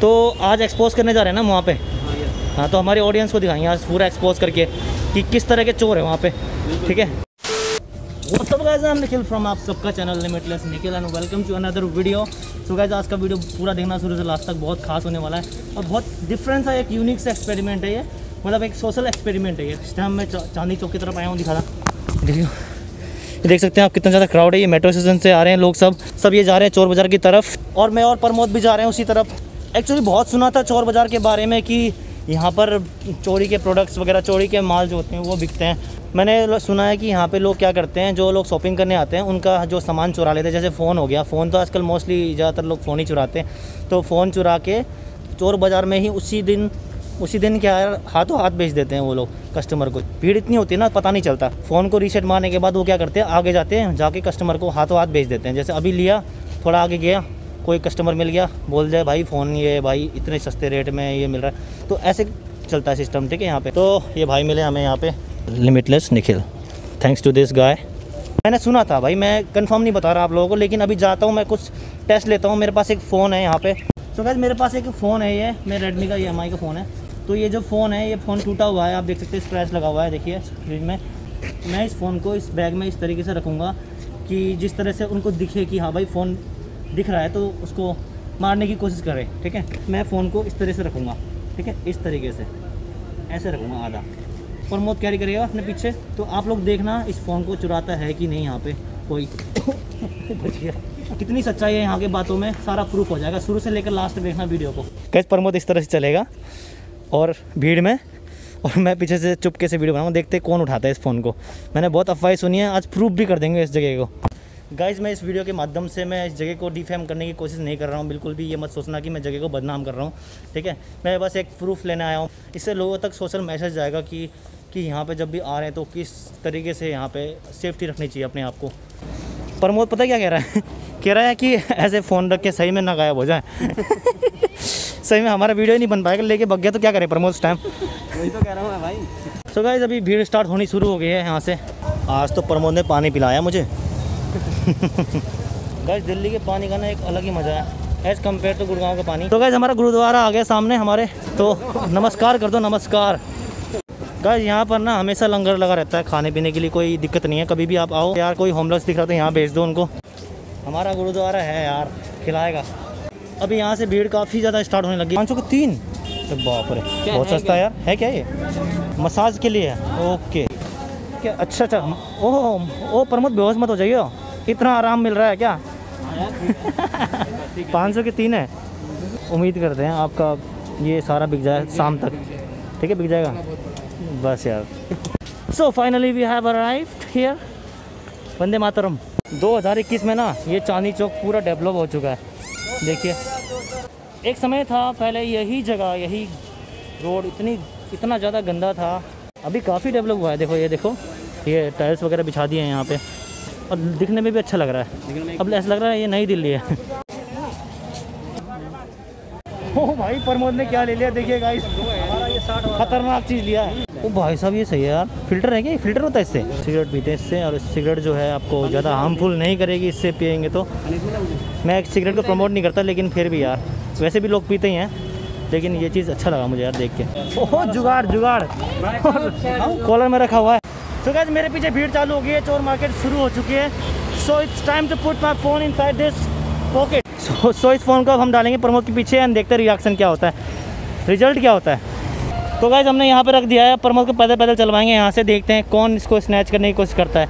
तो आज एक्सपोज करने जा रहे हैं ना वहाँ पे? हाँ तो हमारी ऑडियंस को दिखाएँगे आज पूरा एक्सपोज करके कि किस तरह के चोर है वहाँ पे ठीक है? निखिल फ्रॉम आप सबका channel Limitless Nikhil and welcome to another video so guys आज का वीडियो पूरा देखना शुरू से लास्ट तक बहुत खास होने वाला है और बहुत डिफरेंट सा एक यूनिक सा एक्सपेरिमेंट है ये। मतलब एक सोशल एक्सपेरिमेंट है ये इस टाइम मैं चांदनी चौक की तरफ़ आया हूँ दिखा रहा। देखियो। देख सकते हैं आप कितना ज़्यादा क्राउड है, ये मेट्रो स्टेशन से आ रहे हैं लोग सब। सब ये जा रहे हैं चोर बाज़ार की तरफ़। और मैं और प्रमोद भी जा रहे हैं उसी तरफ़। एक्चुअली बहुत सुना था चोर बाज़ार के बारे में कि यहाँ पर चोरी के प्रोडक्ट्स वगैरह, चोरी के माल जो होते हैं वो बिकते हैं। मैंने सुना है कि यहाँ पे लोग क्या करते हैं, जो लोग शॉपिंग करने आते हैं, उनका जो सामान चुरा लेते हैं, जैसे फ़ोन हो गया। फ़ोन तो आजकल मोस्टली ज़्यादातर लोग फ़ोन ही चुराते हैं। तो फ़ोन चुरा के चोर बाज़ार में ही उसी दिन उसी दिन क्या है हाथों हाथ बेच देते हैं वो लोग कस्टमर को। भीड़ इतनी होती है ना पता नहीं चलता। फ़ोन को रीसेट मारने के बाद वो क्या करते हैं आगे जाते हैं जाके कस्टमर को हाथों हाथ बेच देते हैं। जैसे अभी लिया थोड़ा आगे गया कोई कस्टमर मिल गया बोल जाए भाई फ़ोन ये भाई इतने सस्ते रेट में ये मिल रहा है। तो ऐसे चलता है सिस्टम ठीक है यहाँ पे। तो ये भाई मिले हमें यहाँ पे Limitless Nikhil thanks to this guy मैंने सुना था भाई मैं कंफर्म नहीं बता रहा आप लोगों को लेकिन अभी जाता हूँ मैं कुछ टेस्ट लेता हूँ। मेरे पास एक फ़ोन है यहाँ पे। सो so, मेरे पास एक फ़ोन है ये मेरे रेडमी का ई का फ़ोन है। तो ये जो फ़ोन है, ये फ़ोन टूटा हुआ है, आप देख सकते हैं, स्क्रैच लगा हुआ है, देखिए स्क्रीन में। मैं इस फ़ोन को इस बैग में इस तरीके से रखूँगा कि जिस तरह से उनको दिखे कि हाँ भाई फ़ोन दिख रहा है तो उसको मारने की कोशिश करें, ठीक है? मैं फ़ोन को इस तरह से रखूँगा, ठीक है? इस तरीके से, ऐसे रखूँगा आधा। प्रमोद कैरी करेगा अपने पीछे। तो आप लोग देखना इस फ़ोन को चुराता है कि नहीं यहाँ पे, कोई। कितनी सच्चाई है यहाँ के बातों में, सारा प्रूफ हो जाएगा। शुरू से लेकर लास्ट देखना वीडियो को। कैसे प्रमोद इस तरह से चलेगा? और भीड़ में, और मैं पीछे से चुपके से वीडियो बनाऊँ देखते कौन उठाता है इस फ़ोन को। मैंने बहुत अफवाहें सुनी है, आज प्रूफ भी कर देंगे इस जगह को। गाइज़ मैं इस वीडियो के माध्यम से मैं इस जगह को डिफेम करने की कोशिश नहीं कर रहा हूँ, बिल्कुल भी ये मत सोचना कि मैं जगह को बदनाम कर रहा हूँ, ठीक है? मैं बस एक प्रूफ लेने आया हूँ। इससे लोगों तक सोशल मैसेज जाएगा कि कि यहाँ पे जब भी आ रहे हैं तो किस तरीके से यहाँ पे सेफ्टी रखनी चाहिए अपने आप को। प्रमोद, पता क्या कह रहा है? कह रहा है कि ऐसे फ़ोन रख के सही में ना गायब हो जाए। सही में हमारा वीडियो ही नहीं बन पाएगा लेके बग गया तो क्या करें प्रमोद टाइम वही तो कह रहा हूँ भाई। सो गाइज़ अभी भीड़ स्टार्ट होनी शुरू हो गई है यहाँ से। आज तो प्रमोद ने पानी पिलाया मुझे। गाइज़ दिल्ली के पानी का ना एक अलग ही मज़ा है एज़ कंपेयर टू गुड़गांव का पानी। तो गाइज़ हमारा गुरुद्वारा आ गया सामने हमारे। तो नमस्कार कर दो नमस्कार। गाइज़ यहाँ पर ना हमेशा लंगर लगा रहता है खाने पीने के लिए कोई दिक्कत नहीं है। कभी भी आप आओ यार कोई होमलेस दिख रहा तो यहाँ भेज दो उनको। हमारा गुरुद्वारा है यार खिलाएगा। अभी यहाँ से भीड़ काफ़ी ज़्यादा स्टार्ट होने लगी। पाँच सौ को तीन? अरे बाप रे। बहुत सस्ता है यार। है क्या ये? मसाज के लिए? है ओके। क्या अच्छा अच्छा। ओह ओ प्रमोद बेहोश मत हो जाइए इतना आराम मिल रहा है क्या? पाँच सौ के तीन है। उम्मीद करते हैं आपका ये सारा बिक जाए शाम तक। ठीक है बिक जाएगा? बस यार। So finally we have arrived here Vande Mataram. 2021 में ना ये चांदनी चौक पूरा डेवलप हो चुका है। देखिए एक समय था पहले यही जगह यही रोड इतनी इतना ज़्यादा गंदा था। अभी काफ़ी डेवलप हुआ है देखो ये देखो ये टाइल्स वगैरह बिछा दिए हैं यहाँ पे। और दिखने में भी अच्छा लग रहा है। अब ऐसा लग रहा है ये नई दिल्ली है। ओ भाई प्रमोद ने क्या ले लिया देखिए गाइस खतरनाक चीज़ लिया है। ओ भाई साहब, ये सही है यार। फ़िल्टर है क्या? ये फ़िल्टर होता है इससे? सिगरेट पीते हैं इससे और सिगरेट जो है आपको ज़्यादा हार्मफुल नहीं करेगी, इससे पियेंगे तो। मैं सिगरेट को प्रमोट नहीं करता, लेकिन फिर भी यार। वैसे भी लोग पीते ही हैं, लेकिन ये चीज़ अच्छा लगा मुझे यार देख के। ओह, जुगाड़ जुगाड़। कॉलर में रखा हुआ है। सो गाइस मेरे पीछे भीड़ चालू हो गई है, चोर मार्केट शुरू हो चुकी है। So it's time to put my phone inside this pocket so इस फ़ोन को हम डालेंगे, प्रमोद के पीछे एंड देखते हैं रिएक्शन क्या होता है। रिज़ल्ट क्या होता है? तो गाइज़ हमने यहाँ पे रख दिया है। प्रमोद को पैदल पैदल चलवाएँगे। यहाँ से देखते हैं कौन इसको स्नैच करने की कोशिश करता है।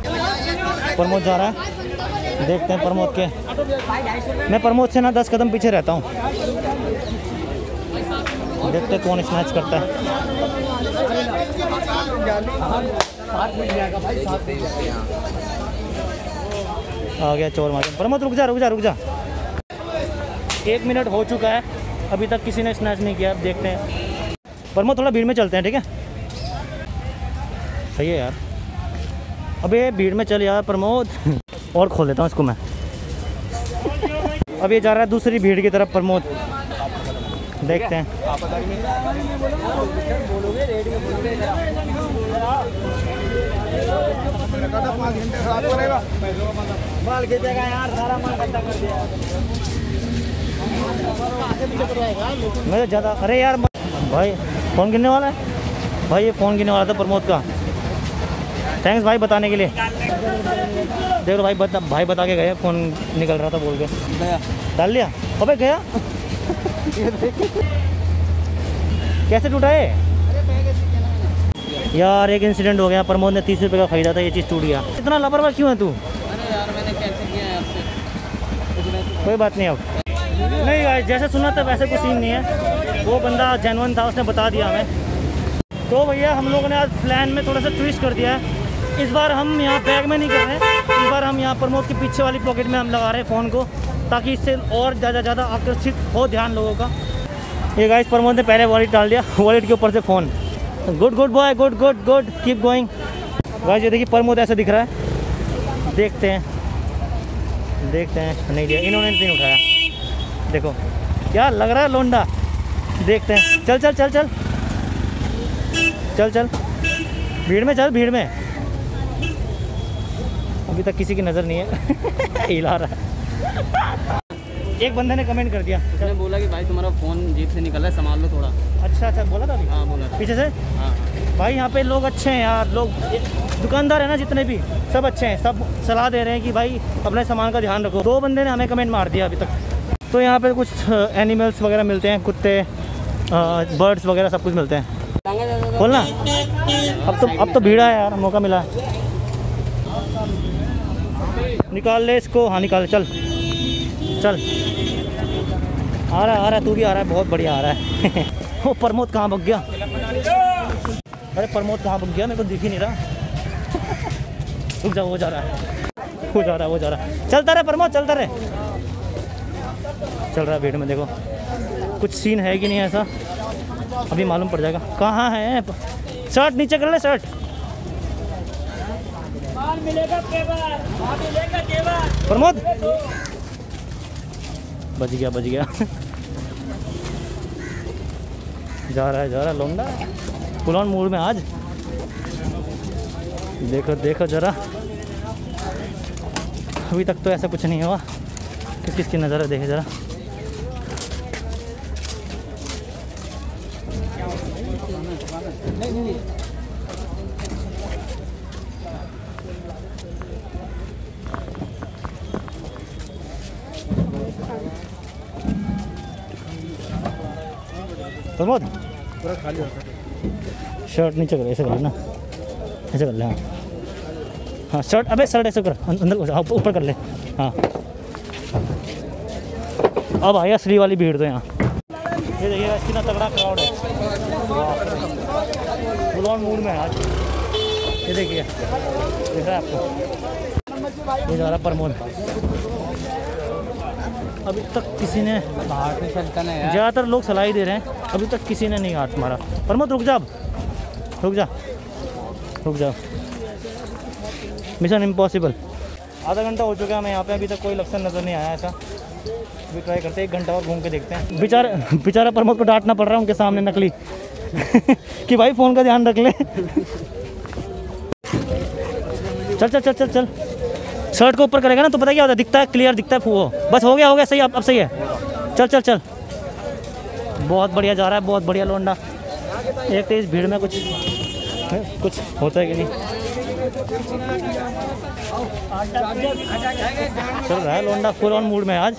प्रमोद जा रहा है। देखते हैं प्रमोद के। मैं प्रमोद से ना दस कदम पीछे रहता हूँ। देखते हैं कौन स्नैच करता है। आ गया चोर मार। प्रमोद, रुक जा रुक जा रुक जा। एक मिनट हो चुका है। अभी तक किसी ने स्नैच नहीं किया। अब देखते हैं। प्रमोद थोड़ा भीड़ में चलते हैं, ठीक है? सही है यार। अबे भीड़ में चल यार प्रमोद। और खोल देता हूँ इसको मैं। अब ये जा रहा है दूसरी भीड़ की तरफ़ प्रमोद। देखते हैं। मैं तो ज़्यादा अरे यार भाई। फ़ोन गिरने वाला है? भाई ये फ़ोन गिरने वाला था प्रमोद का। थैंक्स भाई बताने के लिए। देखो भाई बता भाई बता के गए फ़ोन निकल रहा था बोल के। गया। डाल लिया। अबे गया? कैसे टूटा है यार एक इंसिडेंट हो गया। प्रमोद ने तीस रुपये का खरीदा था ये चीज़ टूट गया। इतना लापरवाह क्यों है तू? अरे यार मैंने कैंसिल किया है आपसे। कोई बात नहीं अब। नहीं भाई जैसे सुना था वैसे कुछ सीन नहीं है। वो बंदा जेनवन था, उसने बता दिया हमें। तो भैया, हम लोगों ने आज प्लान में थोड़ा सा ट्विस्ट कर दिया है। इस बार हम यहाँ बैग में नहीं कर रहे हैं। इस बार हम यहाँ प्रमोद के पीछे वाली पॉकेट में हम लगा रहे हैं फ़ोन को, ताकि इससे और ज़्यादा ज़्यादा आकर्षित हो ध्यान लोगों का। ये गाइस प्रमोद ने पहले वॉलेट डाल दिया वॉलेट के ऊपर से phone good good boy good good good keep going guys ये देखिए, प्रमोद ऐसा दिख रहा है। देखते हैं। देखते हैं, नहीं दिया। इन्होंने नहीं उठाया। देखो, क्या लग रहा है लोंडा? देखते हैं। चल चल चल चल। चल चल। भीड़ में चल भीड़ में। अभी तक किसी की नज़र नहीं है। हिला रहा है। एक बंदे ने कमेंट कर दिया। उसने बोला कि भाई तुम्हारा फ़ोन जेब से निकल है संभाल लो थोड़ा। अच्छा अच्छा बोला था अभी? हाँ बोला था। पीछे से? हाँ। भाई यहाँ पे लोग अच्छे हैं यार लोग दुकानदार है ना जितने भी सब अच्छे हैं सब सलाह दे रहे हैं कि भाई अपने सामान का ध्यान रखो। दो बंदे ने हमें कमेंट मार दिया अभी तक। तो यहाँ पे कुछ एनिमल्स वगैरह मिलते हैं कुत्ते बर्ड्स वगैरह सब कुछ मिलते हैं। जाता अब तो अब तो भीड़ा है यार, मौका मिला। निकाल ले इसको। हाँ निकाल, चल। चल। आ रहा है, आ रहा है, तू भी आ रहा है। बहुत बढ़िया आ रहा है। वो प्रमोद कहाँ भग गया? अरे, प्रमोद कहाँ भग गया? मेरे को दिख ही नहीं रहा। रुक जा, वो जा रहा है। वो जा रहा है, वो जा रहा है। चलता रहे, प्रमोद, चलता रहे। चल रहा है भीड़ में, देखो। कुछ सीन है कि नहीं ऐसा? अभी मालूम पड़ जाएगा। कहाँ है? शर्ट नीचे कर ले शर्ट। प्रमोद। बज गया बज गया। जा रहा है जा रहा है लोंडा। फुल ऑन मूड में आज। देखो देखो जरा। अभी तक तो ऐसा कुछ नहीं हुआ। कि किसकी नज़र है देखे जरा। खाली शर्ट नीचे कर ऐसे कर लेना ऐसे कर ले हाँ। हाँ शर्ट अबे शर्ट ऐसे कर। अं- अंदर हाँ, ऊपर कर ले। हाँ। अब आई असली वाली भीड़ तो यहाँ। ये देखिए इसकी ना तगड़ा क्राउड है। फुल ऑन मूड में है आज। ये देखिए। दिख रहा है आपको। ये जा रहा प्रमोद। अभी तक किसी ने चलता ज़्यादातर लोग सलाह ही दे रहे हैं अभी तक किसी ने नहीं हाथ मारा। प्रमोद रुक जा रुक जा। रुक जा। मिशन इम्पॉसिबल आधा घंटा हो चुका है हमें यहाँ पे अभी तक कोई लक्षण नज़र नहीं आया ऐसा। अभी ट्राई करते हैं एक घंटा और घूम के देखते हैं। बेचारा बेचारा प्रमोद को डांटना पड़ रहा है उनके सामने नकली। कि भाई फ़ोन का ध्यान रख ले। चल चल चल चल चल। शर्ट को ऊपर करेगा ना तो पता क्या होता है? दिखता है क्लियर दिखता है वो। बस हो गया हो गया सही अब अब सही है। चल चल चल। बहुत बढ़िया जा रहा है बहुत बढ़िया लोंडा। एक तो इस भीड़ में कुछ है, कुछ होता है कि नहीं? चल रहा है लोंडा फुल ऑन मूड में आज।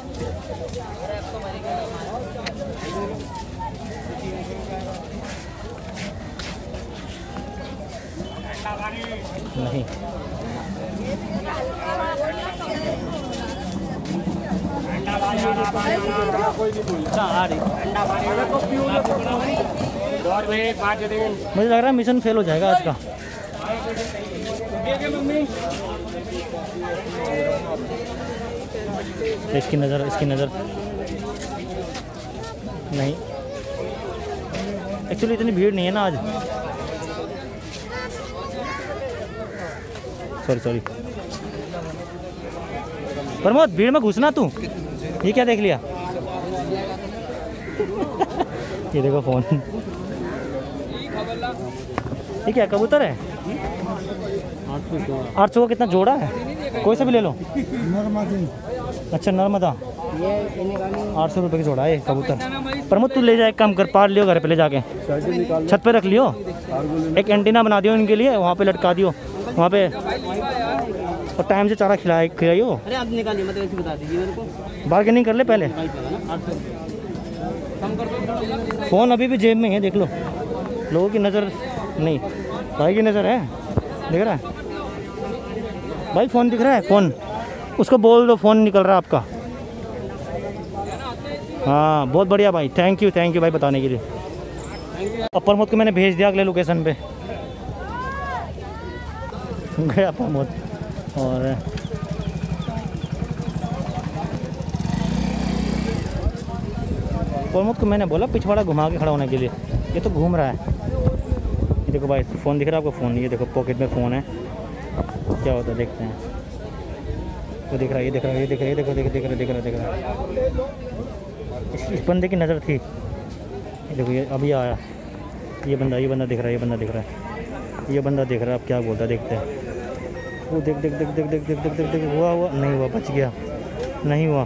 नहीं अच्छा आ रही मुझे लग रहा है मिशन फेल हो जाएगा आज का। इसकी नज़र इसकी नज़र। नहीं। एक्चुअली इतनी भीड़ नहीं है ना आज। सॉरी सॉरी प्रमोद, भीड़ में घुसना तू। ये क्या देख लिया? ये देखो फ़ोन ये क्या कबूतर है? आठ सौ का कितना जोड़ा है? कोई सा भी ले लो। अच्छा नर्मदा। आठ सौ रुपये की जोड़ा है ये कबूतर। प्रमोद तू ले जाए एक काम कर पार लियो घर पे ले जाके। छत पे रख लियो। एक एंटीना बना दियो इनके लिए वहाँ पे लटका दियो। वहाँ पे और टाइम से चारा खिलाए खिलाइयो। अरे आप निकालिए मतलब ऐसे बता दीजिए मेरे को। बार्गेनिंग कर ले पहले। फ़ोन अभी भी जेब में है देख लो। लोगों की नज़र नहीं। भाई की नज़र है? दिख रहा है? भाई फ़ोन दिख रहा है? फ़ोन उसको बोल दो फ़ोन निकल रहा है आपका। हाँ बहुत बढ़िया भाई। थैंक यू थैंक यू भाई बताने के लिए। अपर प्रमोद को मैंने भेज दिया अगले लोकेशन पे। गया प्रमोद और प्रमोद को मैंने बोला पिछवाड़ा घुमा के खड़ा होने के लिए। ये तो घूम रहा है। ये देखो भाई फ़ोन दिख रहा है आपको? फ़ोन ये देखो पॉकेट में फ़ोन है। क्या होता है देखते हैं। वो दिख रहा है ये दिख रहा है ये दिख रहा है देखो देख दिख रहा दिख रहा दिख रहा इस, इस बंदे की नज़र थी। देखो ये अभी आया। ये बंदा ये बंदा दिख रहा है ये बंदा दिख रहा है। ये बंदा दिख रहा है अब क्या बोलता है देखते हैं। वो देख देख देख देख देख देख देख देख देख, हुआ हुआ। नहीं हुआ, बच गया। नहीं हुआ।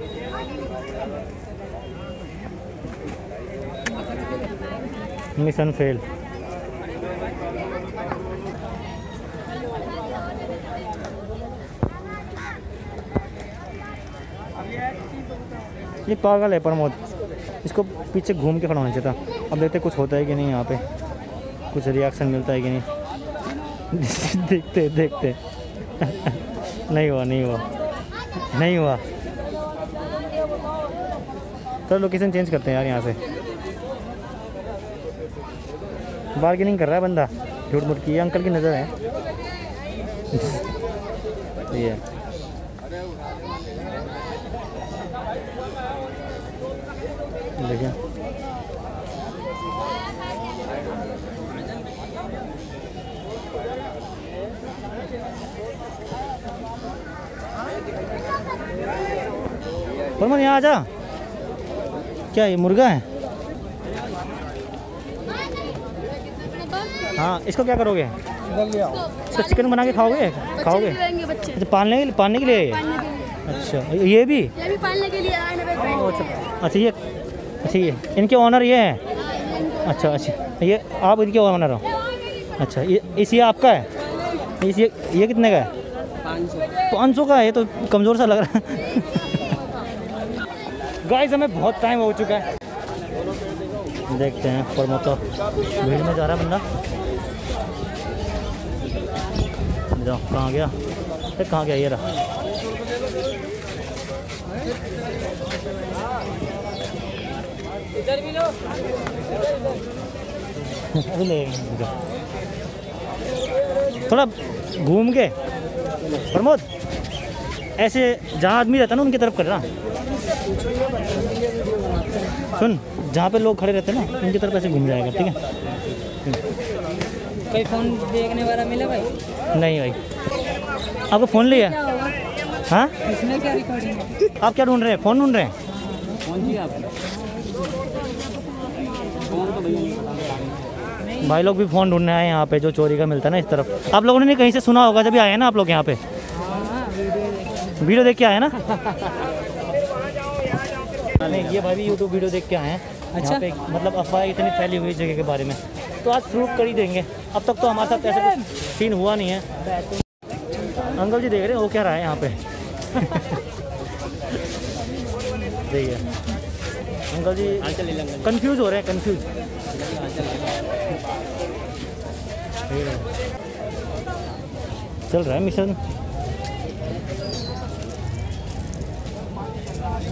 मिशन फेल ये पागल है प्रमोद। इसको पीछे घूम के खड़ा होना चाहिए था। अब देखते कुछ होता है कि नहीं यहाँ पे। कुछ रिएक्शन मिलता है कि नहीं। देखते देखते। नहीं हुआ नहीं हुआ। नहीं हुआ। तो लोकेशन चेंज करते हैं यार यहाँ से। बार्गेनिंग कर रहा है बंदा। झूठ मूठ की अंकल की नज़र है। ये। देखिए परमन यहाँ आ जा क्या ये मुर्गा है? हाँ इसको क्या करोगे? इसको चिकन बना के खाओगे? खाओगे? अच्छा पालने के लिए पालने के लिए अच्छा ये भी? ये भी पालने के लिए आए ना भाई ओ, अच्छा। अच्छा ये अच्छा ये इनके ऑनर ये हैं? अच्छा अच्छा। ये आप इनके ऑनर हो? अच्छा ये इस ये आपका है? इस ये ये कितने का है? पाँच सौ। पाँच सौ का है ये तो कमज़ोर सा लग रहा है। गाइस हमें बहुत टाइम हो चुका है। देखते हैं प्रमोद तो भीड़ में जा रहा है बंदा। जाओ, कहाँ गया? अरे, कहाँ गया ये रहा? थोड़ा घूम के। प्रमोद, ऐसे जहाँ आदमी रहता ना, उनकी तरफ़ कर रहा। सुन जहाँ पे लोग खड़े रहते हैं ना उनकी तरफ़ ऐसे घूम जाएगा ठीक है? कोई फ़ोन देखने वाला मिला भाई? नहीं भाई। आपको फ़ोन लिया? हाँ? इसमें क्या रिकॉर्डिंग आप क्या ढूंढ रहे हैं? फ़ोन ढूंढ रहे हैं? फ़ोन भाई लोग भी फ़ोन ढूँढने आए हैं यहाँ पे जो चोरी का मिलता है ना इस तरफ़। आप लोगों ने कहीं से सुना होगा जब भी आए ना आप लोग यहाँ पे? वीडियो देख। के आए ना? ये भाई भी यूट्यूब वीडियो देख के आए हैं। अच्छा। पे मतलब अफवाह इतनी फैली हुई जगह के बारे में। तो आज प्रूव कर ही देंगे। अब तक तो हमारे साथ ऐसा कुछ सीन हुआ नहीं है। अंकल जी देख रहे हैं वो क्या रहा है यहाँ पे? देखिए। अंकल जी कंफ्यूज हो रहे हैं कंफ्यूज चल रहा है मिशन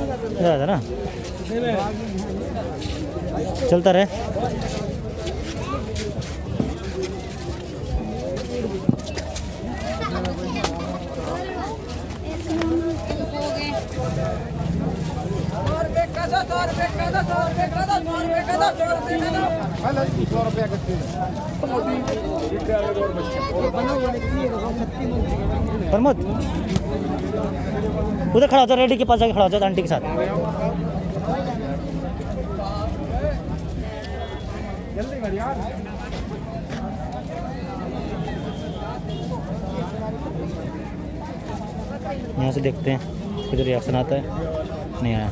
आ ना चलता रहे प्रमोद उधर खड़ा हो जा रेडी के पास जाके खड़ा हो जा आंटी के साथ। यहाँ से देखते हैं, किधर रिएक्शन आता है। नहीं आया।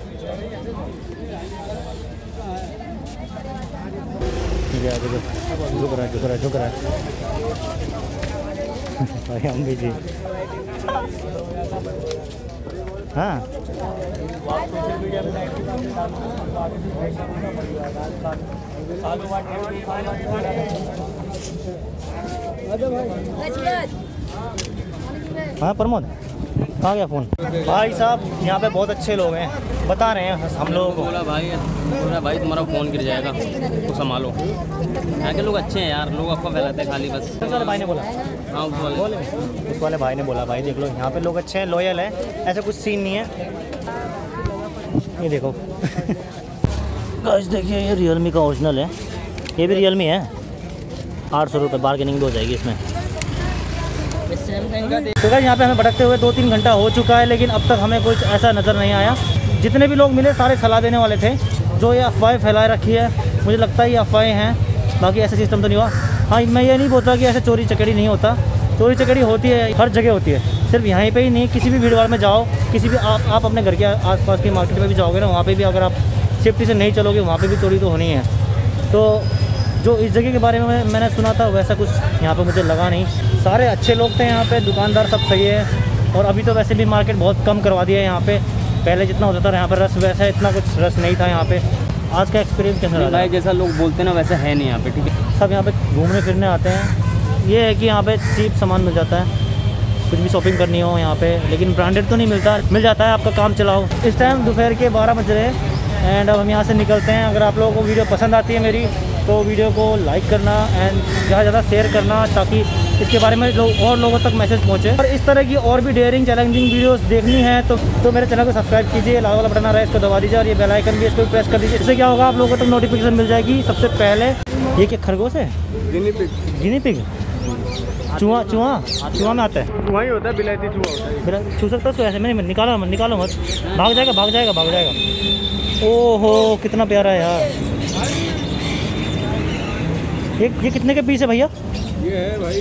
झुक रहा है, झुक रहा है, झुक रहा है। हम भी जी। हाँ। हाँ प्रमोद। कहाँ गया फ़ोन। भाई साहब यहाँ पे बहुत अच्छे लोग हैं। बता रहे हैं हम लोगों। को बोला भाई बोला भाई तुम्हारा फ़ोन गिर जाएगा। तो संभालो। यहाँ के लोग अच्छे हैं यार लोग आपको फैलाते हैं खाली बस। उस वाले भाई ने बोला। हाँ उस वाले। बोले। उस वाले भाई ने बोला भाई देख लो यहाँ पे लोग अच्छे हैं लॉयल है। ऐसा कुछ सीन नहीं है। ये देखो। गाइस देखिए ये रियलमी का ओरिजिनल है। ये भी रियलमी है। आठ सौ रुपये बार्गेनिंग भी हो जाएगी इसमें। तो यहाँ पे हमें भटकते हुए दो तीन घंटा हो चुका है, लेकिन अब तक हमें कुछ ऐसा नज़र नहीं आया। जितने भी लोग मिले, सारे सलाह देने वाले थे। जो ये अफवाहें फैलाए रखी है, मुझे लगता है ये अफवाहें हैं। बाकी ऐसा सिस्टम तो नहीं हुआ। हाँ मैं ये नहीं बोलता कि ऐसे चोरी चकड़ी नहीं होता। चोरी चकड़ी होती है, हर जगह होती है। सिर्फ़ यहीं पे ही नहीं, किसी भी भाड़ में जाओ, किसी भी आप आप अपने घर के आसपास की मार्केट में भी जाओगे ना, वहाँ पे भी अगर आप सेफ्टी से नहीं चलोगे, वहाँ पे भी चोरी तो होनी है। तो जो इस जगह के बारे में मैंने सुना था वैसा कुछ यहाँ पे मुझे लगा नहीं। सारे अच्छे लोग थे यहाँ पे दुकानदार सब सही है। और अभी तो वैसे भी मार्केट बहुत कम करवा दिया है यहाँ पे। पहले जितना होता था यहाँ पर रस वैसा इतना कुछ रस नहीं था यहाँ पे। आज का एक्सपीरियंस कैसा रहा भाई जैसा लोग बोलते हैं ना वैसा है नहीं यहाँ पे ठीक है? सब यहाँ पे घूमने फिरने आते हैं। ये है कि यहाँ पे चीप सामान मिल जाता है। कुछ भी शॉपिंग करनी हो यहाँ पे लेकिन ब्रांडेड तो नहीं मिलता। मिल जाता है आपका काम चलाओ। इस टाइम दोपहर के बारह बज रहे हैं एंड अब हम यहाँ से निकलते हैं। अगर आप लोगों को वीडियो पसंद आती है मेरी तो वीडियो को लाइक करना एंड ज़्यादा ज़्यादा शेयर करना ताकि इसके बारे में लोग और लोगों तक मैसेज पहुँचे। और इस तरह की और भी डेयरिंग चैलेंजिंग वीडियोस देखनी है तो तो मेरे चैनल को सब्सक्राइब कीजिए लाल वाला बटन आ रहा है इसको दबा दीजिए और ये बेल आइकन भी इसको प्रेस कर दीजिए। इससे क्या होगा आप लोगों को तक नोटिफिकेशन मिल जाएगी। सबसे पहले ये क्या खरगोश है? गिनी पिग गिनी पिग चूहा चूहा चूहा में आता है। वही होता है बिलायती चूहा होता है। छू सकता है उसको ऐसे में निकालो मत निकालो मत। भाग जाएगा भाग जाएगा भाग जाएगा। ओहो कितना प्यारा है यार। ये ये कितने के पीस है भैया? ये है भाई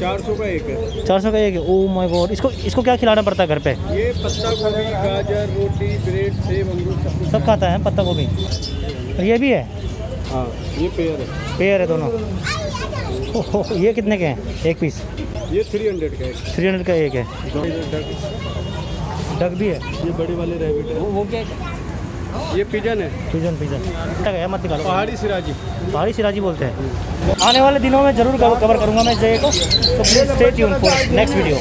चार सौ का एक है। चार सौ का एक है। ओ माय गॉड इसको इसको क्या खिलाना पड़ता है घर पे? ये पत्ता गोभी गाजर रोटी ब्रेड सेब अंगूर सब सब खाता है पत्ता गोभी? और ये भी है? हाँ ये पेयर है। पेयर है दोनों। ओहो ये कितने के हैं? एक पीस। ये थ्री हंड्रेड का है थ्री हंड्रेड का एक है। डक- डक भी है? ये बड़े वाले रैबिट है। वो वो क्या है? ये पिजन है। पिजन पिजन मत निकालो। पहाड़ी सिराजी। पहाड़ी सिराजी बोलते हैं। आने वाले दिनों में ज़रूर कवर करूँगा मैं जय को। तो please stay tune for next video